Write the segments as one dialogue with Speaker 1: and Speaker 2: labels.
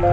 Speaker 1: 命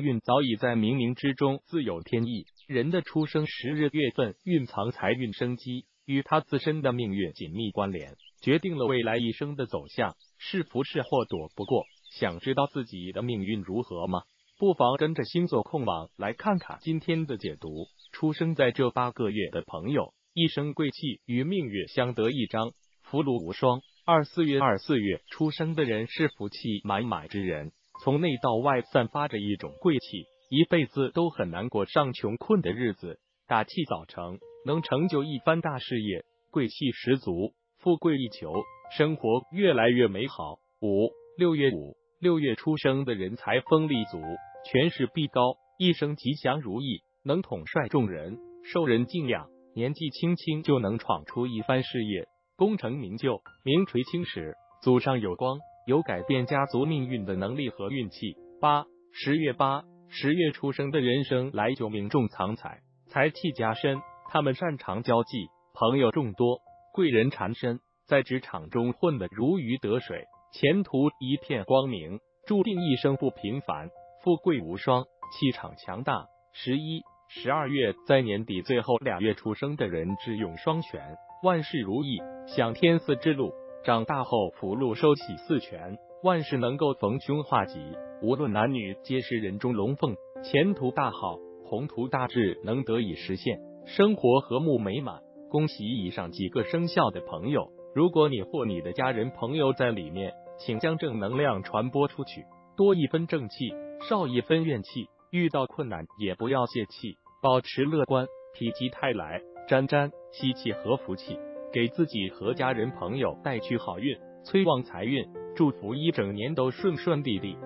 Speaker 1: 运早已在冥冥之中自有天意，人的出生时日月份蕴藏财运生机，与他自身的命运紧密关联，决定了未来一生的走向，是福是祸躲不过。想知道自己的命运如何吗？不妨跟着星座控网来看看今天的解读。出生在这八个月的朋友，一生贵气与命运相得益彰，福禄无双。二四月二四月出生的人是福气满满之人。从内到外散发着一种贵气，一辈子都很难过上穷困的日子，大器早成，能成就一番大事业，贵气十足，富贵一求，生活越来越美好。五六月五六月出生的人财丰力足，权势必高，一生吉祥如意，能统帅众人，受人敬仰。年纪轻轻就能闯出一番事业，功成名就，名垂青史，祖上有光。有改变家族命运的能力和运气。八十月八十月出生的人生来就命中藏财，财气加深。他们擅长交际，朋友众多，贵人缠身，在职场中混得如鱼得水，前途一片光明，注定一生不平凡，富贵无双，气场强大。十一十二月在年底最后两月出生的人智勇双全，万事如意，享天赐之路。长大后福禄寿喜四全，万事能够逢凶化吉，无论男女皆是人中龙凤，前途大好，宏图大志能得以实现，生活和睦美满。恭喜以上几个生肖的朋友，如果你或你的家人朋友在里面，请将正能量传播出去，多一分正气，少一分怨气。遇到困难也不要泄气，保持乐观，否极泰来，沾沾吸气和福气。给自己和家人朋友带去好运，催旺财运，祝福一整年都顺顺利利。